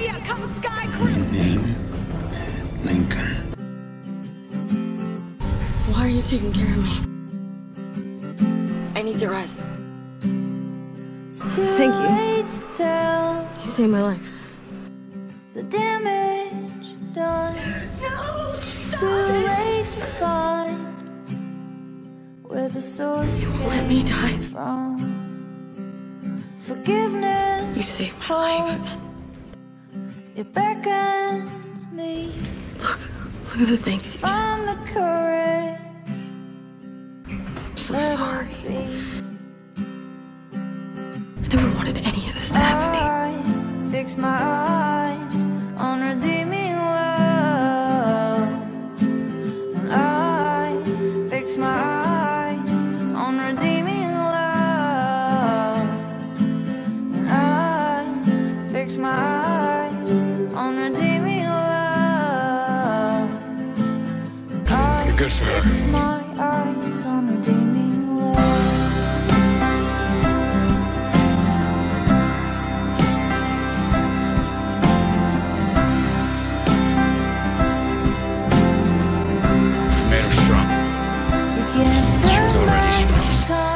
Octavia, come Skaikru! Name is Lincoln. Why are you taking care of me? I need to rest. Thank you. You saved my life. The damage done. It's too late to find where the source Let me came die. from. Forgiveness. You saved my life. It beckons me Look, look at the things you did. the courage. I'm so sorry. I never wanted any of this to happen to you. Fix my eyes good for her. Made her strong. She was already strong.